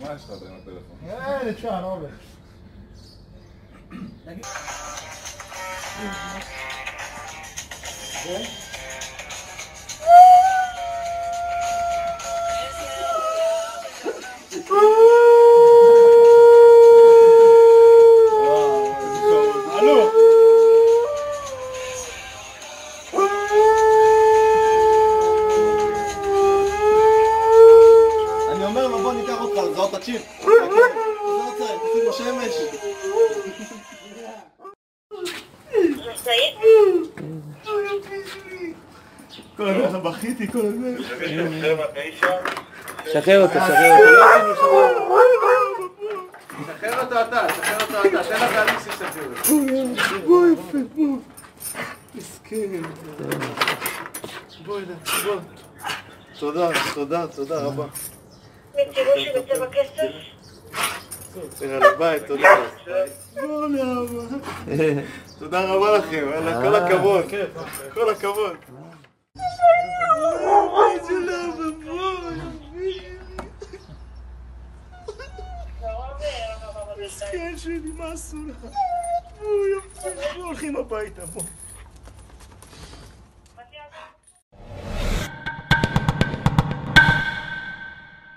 My stuff ain't on telephone. Yeah, they tried all that. Okay. לזהות תקשיב. לא תשים לו שמש. כל הזמן בכיתי, כל הזמן. שחרר אותו, שחרר אותו. שחרר אותו אתה, שחרר אותו אתה, תן לבעלים שישחרר אותו. מסכן. בוא הנה, בוא. תודה, תודה, תודה רבה. ביי, תודה. תודה רבה לכם, יאללה, כל הכבוד. כל הכבוד. מסכן שלי, מה עשו לך? בואי, יופי, הולכים הביתה, בוא.